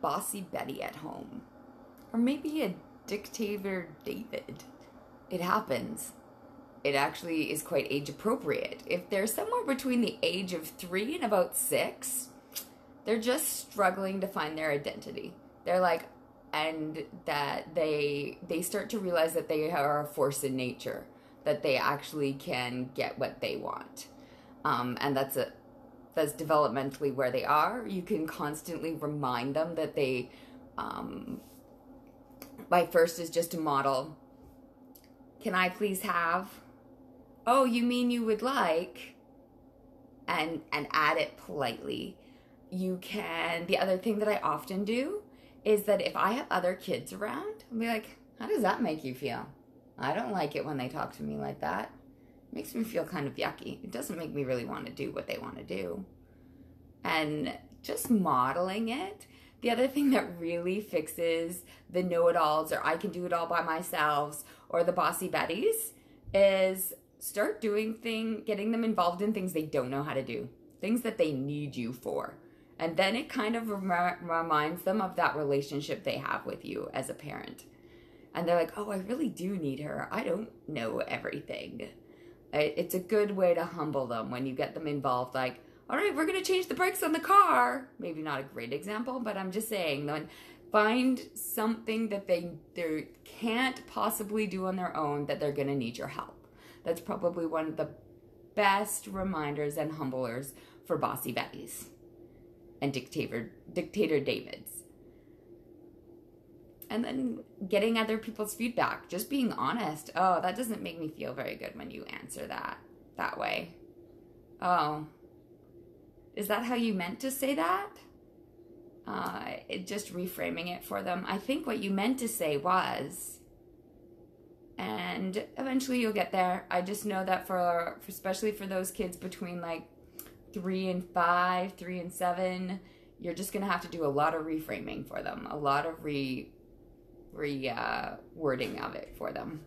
bossy Betty at home, or maybe a dictator David. It happens. It actually is quite age appropriate. If they're somewhere between the age of three and about six, they're just struggling to find their identity. They're like, and that they they start to realize that they are a force in nature, that they actually can get what they want, um, and that's a that's developmentally where they are. You can constantly remind them that they. Um, my first is just to model. Can I please have? Oh, you mean you would like? And and add it politely. You can. The other thing that I often do is that if I have other kids around, I'll be like, how does that make you feel? I don't like it when they talk to me like that. Makes me feel kind of yucky. It doesn't make me really want to do what they want to do. And just modeling it. The other thing that really fixes the know it alls or I can do it all by myself or the bossy Betties is start doing thing getting them involved in things they don't know how to do. Things that they need you for. And then it kind of rem- reminds them of that relationship they have with you as a parent. And they're like, oh, I really do need her. I don't know everything. It's a good way to humble them when you get them involved. Like, all right, we're going to change the brakes on the car. Maybe not a great example, but I'm just saying, then find something that they, they can't possibly do on their own that they're going to need your help. That's probably one of the best reminders and humblers for bossy Betties and dictator dictator Davids. And then getting other people's feedback, just being honest. Oh, that doesn't make me feel very good when you answer that that way. Oh, is that how you meant to say that? Uh, it, just reframing it for them. I think what you meant to say was, and eventually you'll get there. I just know that for, for especially for those kids between like three and five, three and seven, you're just gonna have to do a lot of reframing for them, a lot of re re uh, wording of it for them.